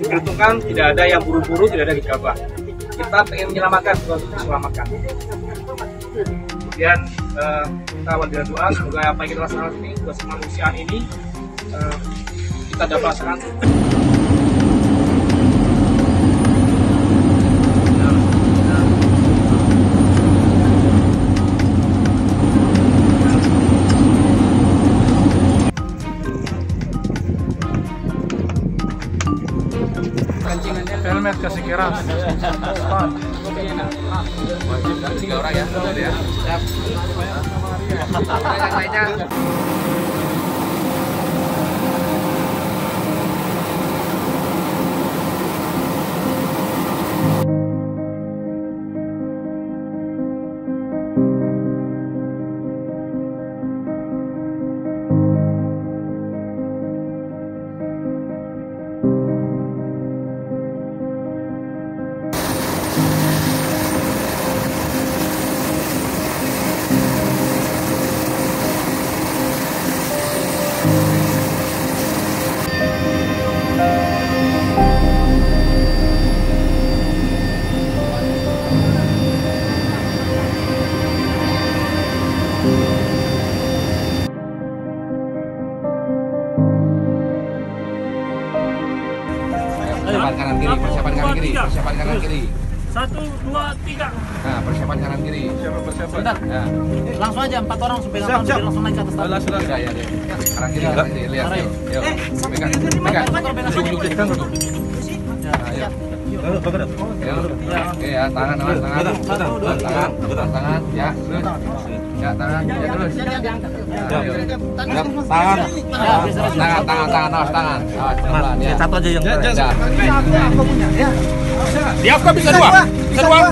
diperhitungkan tidak ada yang buru-buru, tidak ada gegabah. Kita pengen menyelamatkan sesuatu untuk diselamatkan. Kemudian eh, kita dengan doa semoga apa yang kita laksanakan ini, tugas kemanusiaan ini eh, kita dapat laksanakan Helmet kasih keras. tiga orang ya ya. Siap. Yang lainnya persiapan kanan kiri persiapan kanan kiri persiapan kanan kiri. Satu, dua, tiga. nah persiapan kanan kiri. Bentar. ya Langsung aja empat orang supaya siap, siap. langsung naik ke atas tali. ya ya ya kanan kiri kanan kiri. Lihat yuk yuk pegang pegang. duduk duduk duduk Ya, ya, tangan, tangan, tangan, tangan, tangan, ya, terus, ya, tangan, ya, terus, ya. Ya, tangan, tangan, tangan, tangan, tangan, ya. Satu aja yang Ya. Aku bisa dua. Bisa dua.